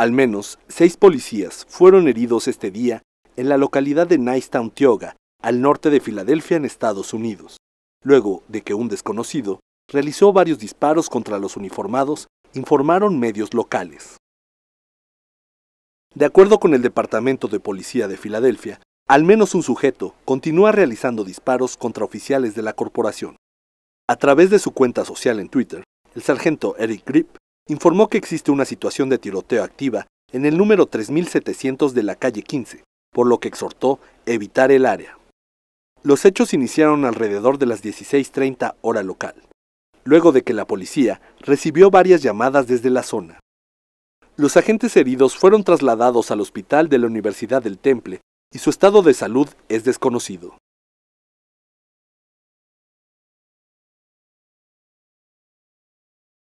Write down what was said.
Al menos seis policías fueron heridos este día en la localidad de Nicetown, Tioga, al norte de Filadelfia, en Estados Unidos, luego de que un desconocido realizó varios disparos contra los uniformados, informaron medios locales. De acuerdo con el Departamento de Policía de Filadelfia, al menos un sujeto continúa realizando disparos contra oficiales de la corporación. A través de su cuenta social en Twitter, el sargento Eric Grip informó que existe una situación de tiroteo activa en el número 3700 de la calle 15, por lo que exhortó evitar el área. Los hechos iniciaron alrededor de las 16.30 hora local, luego de que la policía recibió varias llamadas desde la zona. Los agentes heridos fueron trasladados al hospital de la Universidad del Temple y su estado de salud es desconocido.